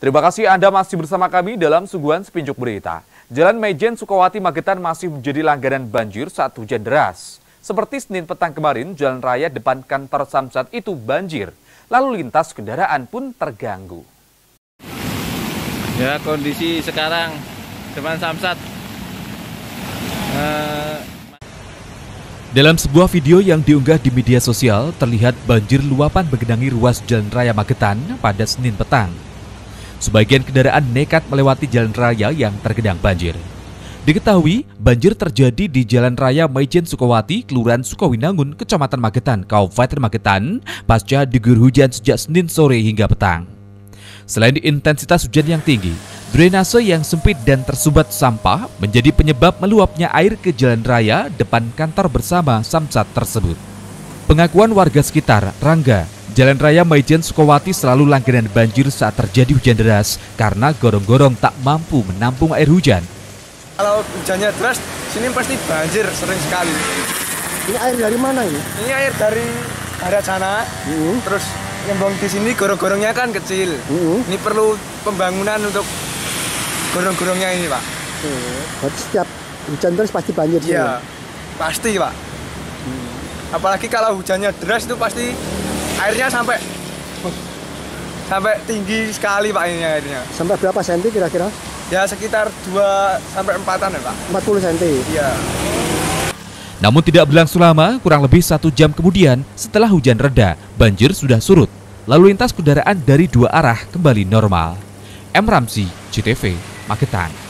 Terima kasih Anda masih bersama kami dalam suguhan sepinjuk berita. Jalan Mejen Sukawati Magetan masih menjadi langganan banjir saat hujan deras. Seperti Senin petang kemarin, jalan raya depan kantor Samsat itu banjir. Lalu lintas kendaraan pun terganggu. Ya kondisi sekarang depan Samsat. Uh... Dalam sebuah video yang diunggah di media sosial, terlihat banjir luapan menggenangi ruas Jalan Raya Magetan pada Senin petang. Sebagian kendaraan nekat melewati jalan raya yang tergenang banjir. Diketahui, banjir terjadi di Jalan Raya Maijen Sukawati, Kelurahan Sukawinangun, Kecamatan Magetan, Kabupaten Magetan, pasca diguyur hujan sejak Senin sore hingga petang. Selain intensitas hujan yang tinggi, drainase yang sempit dan tersumbat sampah menjadi penyebab meluapnya air ke jalan raya depan kantor bersama Samsat tersebut. Pengakuan warga sekitar, Rangga, Jalan Raya Maijen Sukawati selalu langganan banjir saat terjadi hujan deras karena gorong-gorong tak mampu menampung air hujan. Kalau hujannya deras, sini pasti banjir sering sekali. Ini air dari mana ini? Ini air dari barat sana, uh terus nyembong di sini gorong-gorongnya kan kecil. Uh Ini perlu pembangunan untuk gorong-gorongnya ini, Pak. Uh, berarti setiap hujan deras pasti banjir? Iya, pasti, Pak. Hmm. Apalagi kalau hujannya deras itu pasti airnya sampai sampai tinggi sekali pak ini airnya sampai berapa senti kira-kira ya sekitar 2 sampai 4an ya pak 40 senti iya namun tidak berlangsung lama, kurang lebih satu jam kemudian setelah hujan reda, banjir sudah surut. Lalu lintas kendaraan dari dua arah kembali normal. M. Ramsi, CTV, Magetan.